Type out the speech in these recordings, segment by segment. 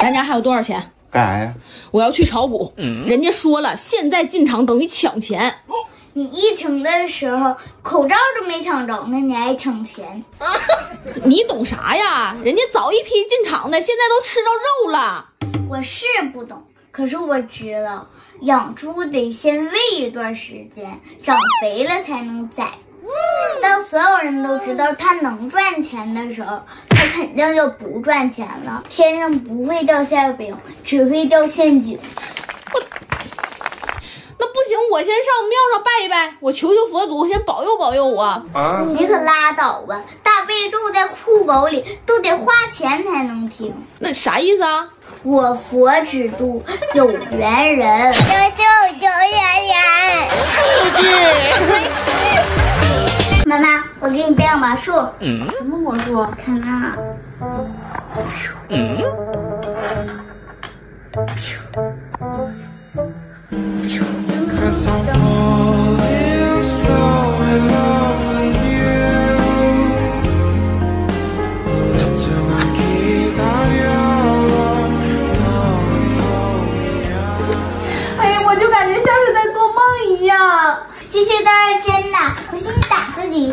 咱家还有多少钱？干啥呀？我要去炒股。人家说了，现在进场等于抢钱。你疫情的时候口罩都没抢着呢，你还抢钱？你懂啥呀？人家早一批进场的，现在都吃着肉了。我是不懂，可是我知道，养猪得先喂一段时间，长肥了才能宰。当所有人都知道他能赚钱的时候，他肯定就不赚钱了。天上不会掉馅饼，只会掉陷阱。那不行，我先上庙上拜一拜，我求求佛祖先保佑保佑我。啊，你可拉倒吧！大悲咒在酷狗里都得花钱才能听。那啥意思啊？我佛只渡有缘人，救救有缘人！刺激！妈妈，我给你变个魔术。什么魔术？看那，嗯，Cause I'm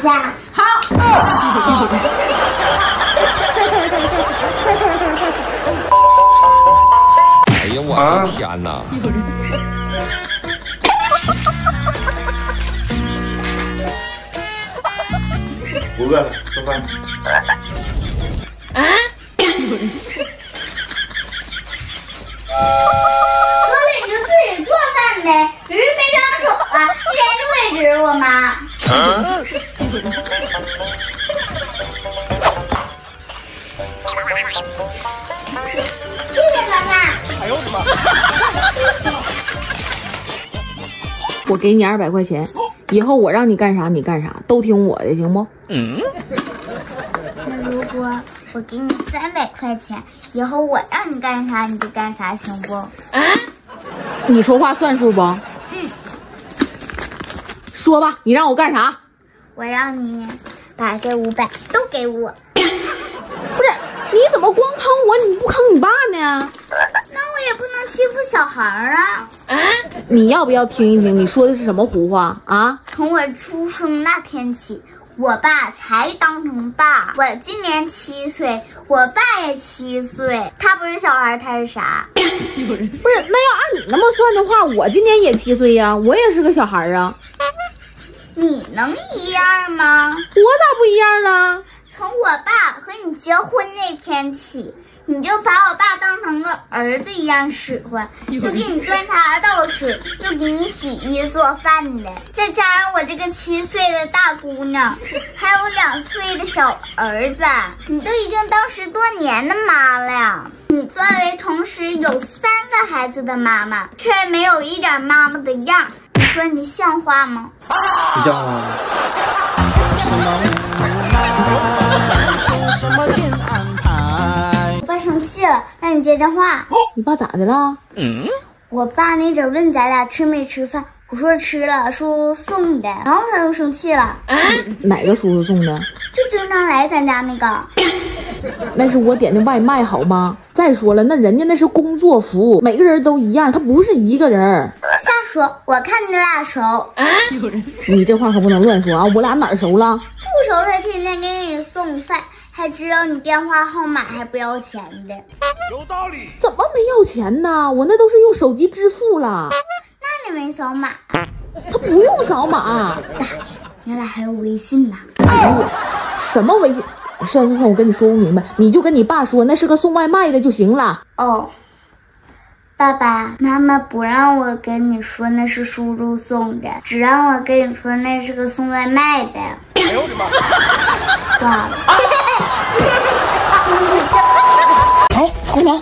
好。哎呀，我的天哪！不饿了，吃饭。哥 谢谢妈妈。哎呦我的妈！我给你二百块钱，以后我让你干啥你干啥，都听我的，行不？嗯那如果我给你三百块钱，以后我让你干啥你就干啥，行不？你说话算数不？嗯。说吧，你让我干啥？我让你把这五百都给我。不是，你怎么光坑我，你不坑你爸呢？那我也不能欺负小孩儿啊！你要不要听一听？你说的是什么胡话啊？从我出生那天起，我爸才当成爸。我今年七岁，我爸也七岁。他不是小孩，他是啥？不是，那要按你那么算的话，我今年也七岁呀，我也是个小孩啊，你能一样吗？我咋不一样呢？从我爸和你结婚那天起，你就把我爸当成个儿子一样使唤，又给你端茶倒水，又给你洗衣做饭的，再加上我这个七岁的大姑娘，还有两岁的小儿子，你都已经当十多年的妈了呀！你作为同时有三个孩子的妈妈，却没有一点妈妈的样儿，你说你像话吗？你像话吗？说什么天安排？我爸生气了，让你接电话。你爸咋的了？嗯我爸那阵问咱俩吃没吃饭，我说吃了，叔叔送的，然后他就生气了，哪个叔叔送的？就经常来咱家那个。那是我点的外卖，好吗？再说了，那人家那是工作服，每个人都一样，他不是一个人。瞎说，我看你俩熟，啊你这话可不能乱说啊！我俩哪熟了？不熟他天天给你送饭，还知道你电话号码，还不要钱的，有道理怎么没要钱呢？我那都是用手机支付了，那你没扫码，他不用扫码。咋的？你俩还有微信呢？哎什么微信？算算算，我跟你说不明白，你就跟你爸说那是个送外卖的就行了。哦，爸爸妈妈不让我跟你说那是叔叔送的，只让我跟你说那是个送外卖的。哎呦我的妈！挂了。哎，姑娘，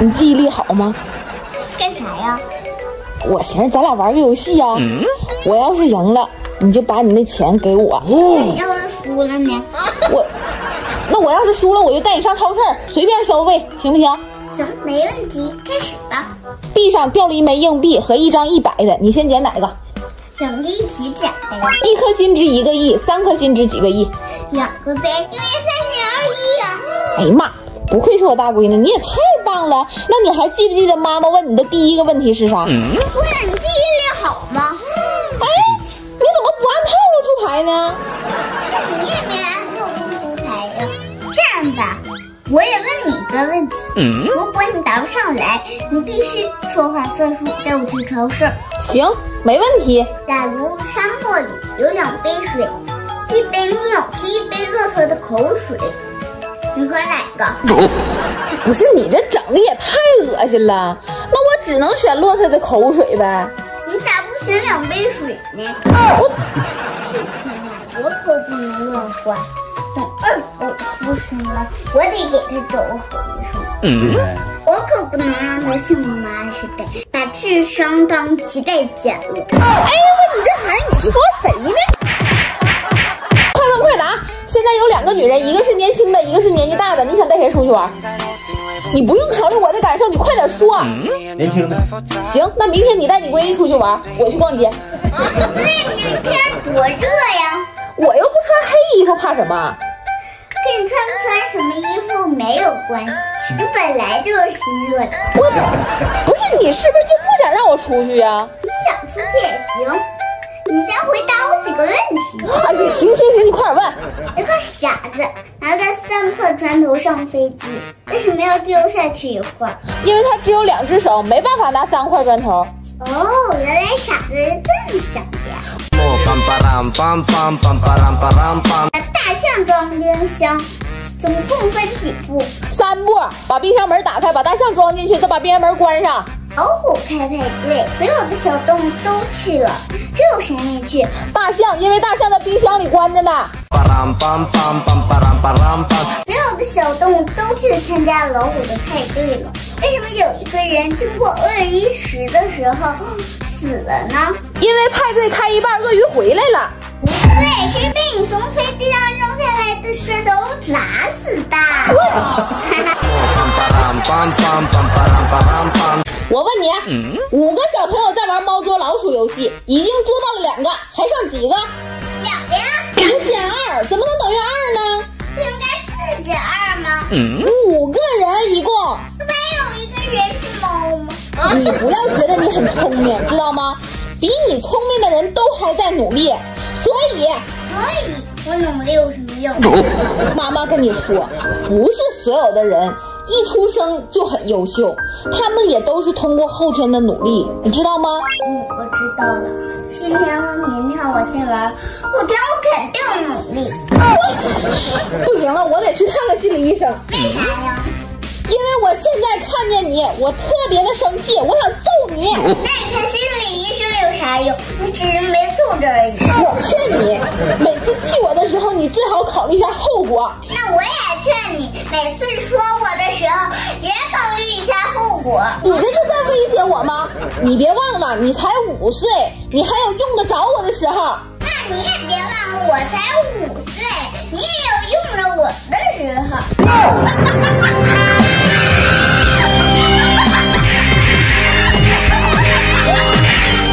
你记忆力好吗？干啥呀？我寻思咱俩玩个游戏啊，我要是赢了，你就把你那钱给我。你要是输了呢？我，那我要是输了，我就带你上超市随便消费，行不行？行，没问题，开始吧。地上掉了一枚硬币和一张一百的，你先捡哪个？两个一起捡呗，一颗心值一个亿，三颗心值几个亿？两个呗，因为三十而已啊。哎呀妈，不愧是我大闺女，你也太棒了。那你还记不记得妈妈问你的第一个问题是啥？嗯、我想，你记忆力好吗？哎，如果你答不上来，你必须说话算数，带我去超市。行，没问题。假如沙漠里有两杯水，一杯尿和一杯骆驼的口水，你喝哪个？不是你这整的也太恶心了，那我只能选骆驼的口水呗。你咋不选两杯水呢？我是亲爱，我可不能乱换。等二狗出生了，我得给他走好医生。嗯。我可不能让他像我妈似的，把智商当脐带剪了。哎呀，你这孩子你说谁呢？快问快答！现在有两个女人，一个是年轻的，一个是年纪大的，你想带谁出去玩？你不用考虑我的感受，你快点说。年轻的，行，那明天你带你闺女出去玩，我去逛街。那明天多热呀！我又不穿黑衣服，怕什么？跟你穿不穿什么衣服没有关系，你本来就是心热的。我 不是你，是不是就不想让我出去呀、你想出去也行，你先回答我几个问题。哎呀，行行行，你快点问。一个傻子拿着三块砖头上飞机，为什么要丢下去一块？因为他只有两只手，没办法拿三块砖头。哦，原来傻子是这么想的呀！大象装冰箱，总共分几步？三步，把冰箱门打开，把大象装进去，再把冰箱门关上。老虎开派对，所有的小动物都去了，只有谁没去？大象，因为大象在冰箱里关着呢。所有的小动物都去参加老虎的派对了，为什么有一个人经过鳄鱼池的时候死了呢？因为派对开一半，鳄鱼回来了。不对，是被你从飞机上扔下来的石头砸死的。我问你，五个小朋友在玩猫捉老鼠游戏，已经捉到了两个，还剩几个？两个呀，五减二，怎么能等于二呢？不应该四减二吗？五个人一共。没有一个人是猫吗？你不要觉得你很聪明，知道吗？比你聪明的人都还在努力，所以所以我努力有什么用？妈妈跟你说，不是所有的人一出生就很优秀，他们也都是通过后天的努力，你知道吗？嗯，我知道了。今天和明天我先玩，后天我肯定努力。不行了，我得去看看心理医生，为啥呀？因为我现在看见你，我特别的生气，我想揍你。那你看心理医生有啥用？你只是没素质而已。我劝你，每次气我的时候，你最好考虑一下后果。那我也劝你，每次说我的时候也考虑一下后果。你这是在威胁我吗？你别忘了，你才五岁，你还有用得着我的时候。那你也别忘了，我才五岁，你也有用着我的时候。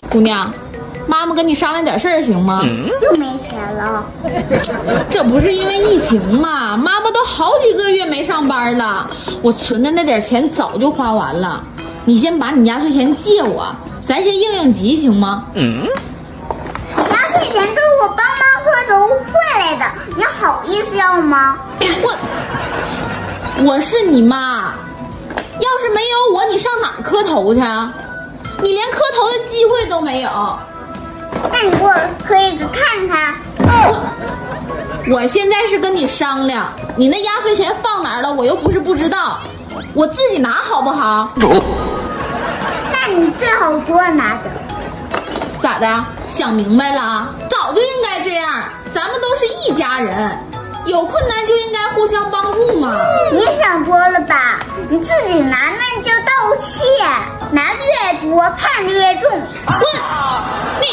姑娘，妈妈跟你商量点事儿行吗？又这不是因为疫情吗？妈妈都好几个月没上班了，我存的那点钱早就花完了。你先把你压岁钱借我，咱先应应急行吗？嗯压岁钱都是我帮妈磕头换来的，你好意思要吗？我我是你妈，要是没有我，你上哪儿磕头去？啊？你连磕头的机会都没有。那你给我磕一个看看。我 我现在是跟你商量，你那压岁钱放哪儿了？我又不是不知道，我自己拿好不好？那你最好多拿点。咋的？想明白了啊？早就应该这样，咱们都是一家人，有困难就应该互相帮助嘛。你想多了吧？你自己拿那叫盗窃，拿的越多判的越重。滚你。